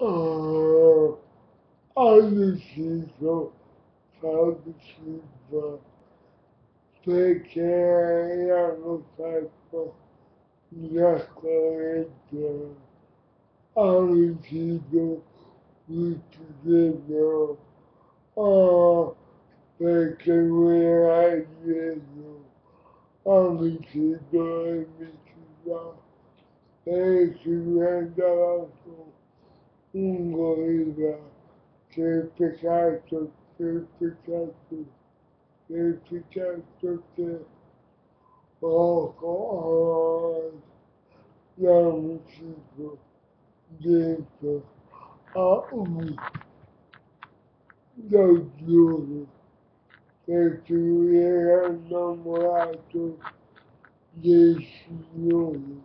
uh, honestly, so. Honestly, but take care of the fact that just like the honestly, though, we together, uh, they can realize it, honestly, though, it makes you laugh. Thank you, and also. Un gorilla che peccato, che peccato, che peccato che poco l'omicidio dentro a un dottore perché lui era innamorato del Signore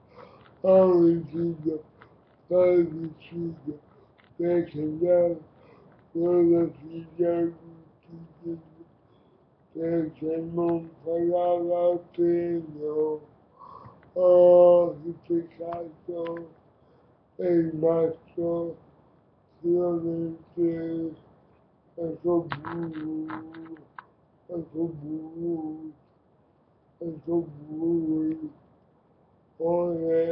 Alvinha, Alvinha, Pecanal, Ana Filha, Esse irmão falava teu, oh, que pecado, embaixo, realmente, eu sou burro, eu sou burro, eu sou burro, olha,